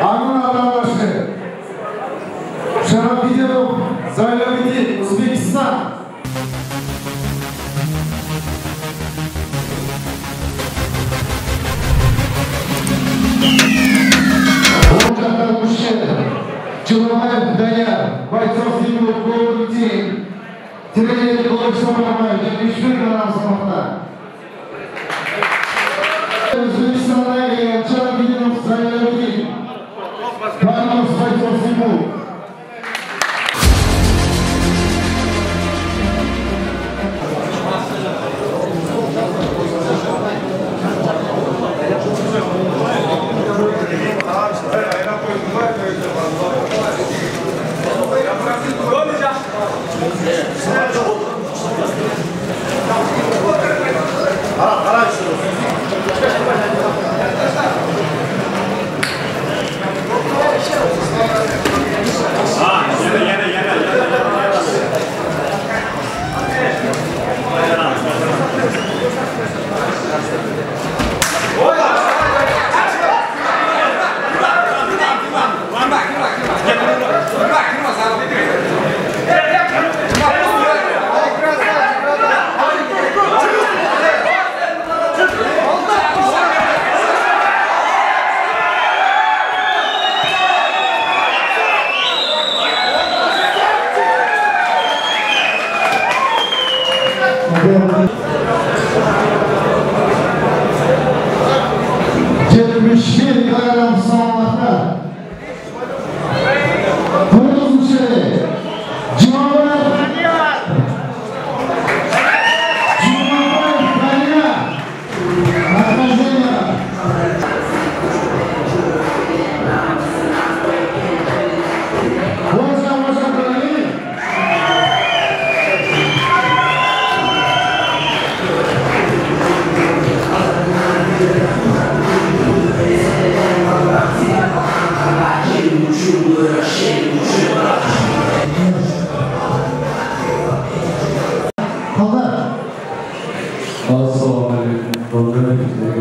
Анна Адамбашы. Шарапиденов Зайлабиди, Узбекистан. Jumaat Daya Başsal Simbol Gol için Tireli Gol Sonlamaya Dönüştür Kalan Sonlamaya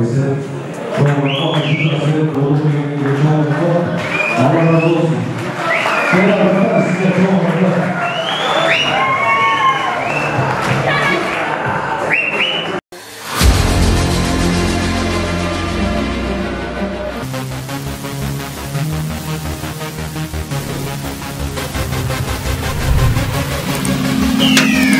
있어요. 저랑 같이 갔어요. 노동이 요청하면서 나가서 제가 그냥 진짜 좋은 거 Yeah.